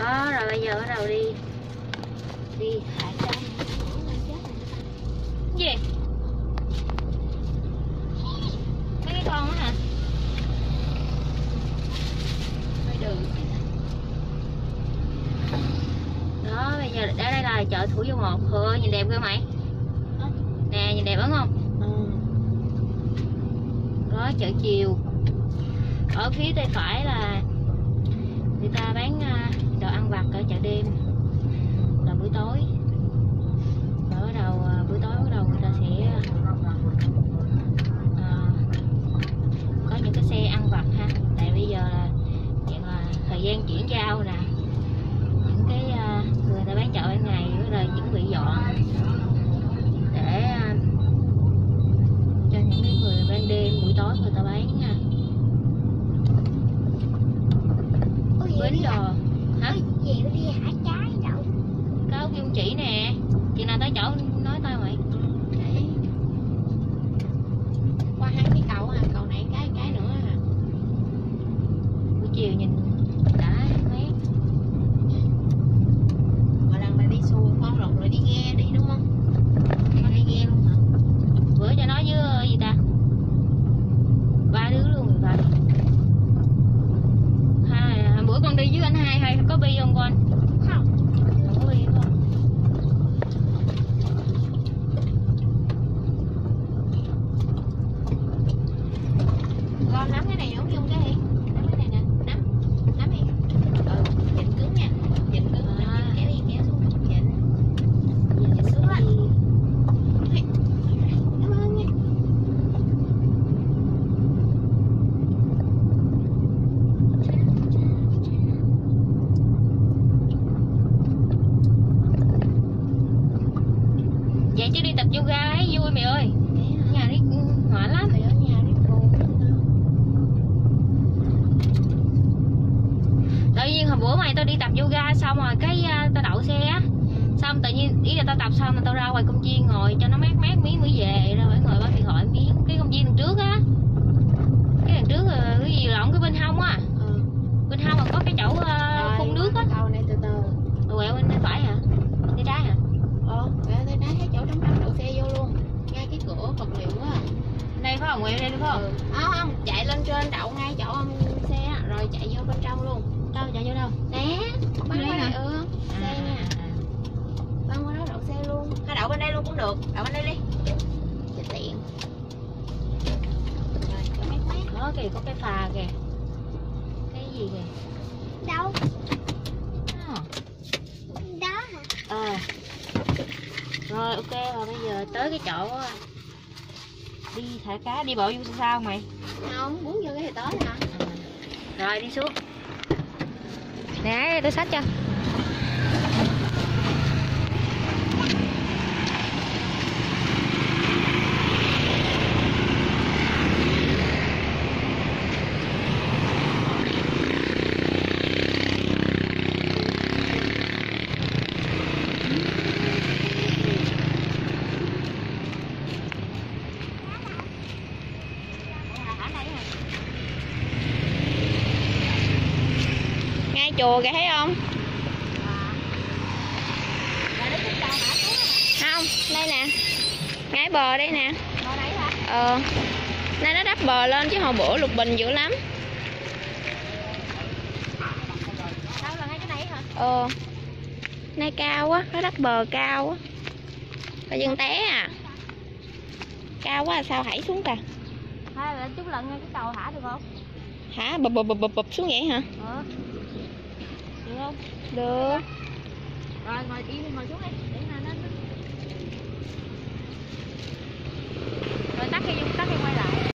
đó rồi bây giờ bắt đầu đi. Đi thả cá gì? Mấy cái con hả? Hơi đường đó bây giờ ở đây là chợ thủ dầu một. Hừa nhìn đẹp chưa mày. Nè nhìn đẹp đúng không? Đó chợ chiều. Ở phía tay phải là người ta bán à, đồ ăn vặt ở chợ đêm. Là buổi tối rồi bắt đầu à, buổi tối bắt đầu người ta sẽ à, có những cái xe ăn vặt ha. Tại bây giờ là hiện là thời gian chuyển giao nè những cái à, người ta bán chợ ban ngày bắt đầu chuẩn bị dọn để à, cho những cái người ban đêm buổi tối người ta bán nha bến đò. Hả? Gì đi hả trái đậu có dung chỉ nè. Chị nào tới chỗ nói tao mày qua hai cái cầu à cầu này cái cái nữa à buổi chiều nhìn đã mát mà lần là đi xuồng con lột rồi đi ghe đi đúng không con đi ghe luôn hả bữa cho nói với ờ, gì ta ba đứa luôn rồi ba hai hồi bữa con đi với anh hai hay có bi không con không không có bi không con nắm cái này giống dung cái gì? Nắm cái này nè, nắm nắm đi. Ờ, ừ dịnh cứng nha dịnh cứng À. kéo đi, kéo xuống. Dịnh nhìn xuống á. vậy chứ đi tập yoga thấy vui mày ơi nhà đi hỏa lắm Mày ở nhà đi buồn tự nhiên hồi bữa mày tao đi tập yoga xong rồi cái à, tao đậu xe á. Xong tự nhiên ý là tao tập xong rồi tao ra ngoài công viên ngồi cho nó mát mát miếng mới về ra phải ngồi bắt điện thoại miếng cái công viên đằng trước á. Cái đằng trước là cái gì lộn cái bên hông á. Ừ. Bên hông là có cái chỗ Rồi, phun nước á. cầu này từ từ. Rồi quẹo bên phải hả? Tay trái hả? Ờ tôi đá cái chỗ trống trống đậu xe vô luôn ngay cái cửa vật liệu á. Đây phải không? Quẹo đây đúng không? Ừ. Không không chạy lên trên đậu ngay chỗ xe rồi chạy vô bên trong luôn đâu chạy vô đâu? Nè băng qua đây ừ xe à, nè. à, à. băng qua đó đậu xe luôn. Hay đậu bên đây luôn cũng được đậu bên đây đi. Cho tiện. Rồi cho mát mát đó kìa có cái phà kìa. Cái gì kìa? Đâu? Đó. đó hả? Ờ. Rồi ok rồi bây giờ tới cái chỗ à, đi thả cá đi bộ vô sao mày? Không muốn vô cái thì tới hả? Rồi đi xuống nè tôi xách cho ngay chùa kìa thấy không? Không đây nè. Ngay bờ đây nè. Ờ. Nay nó đắp bờ lên chứ hồi bữa lục bình dữ lắm. Hả ờ. Nay cao quá nó đắp bờ cao quá. Có dân té à. Cao quá sao hãy xuống ta? Hay là chút lần cái cầu thả được không? Hả? Bụp bụp bụp bụp xuống vậy hả? Được không? Được. Rồi ngồi đi ngồi xuống đi. Để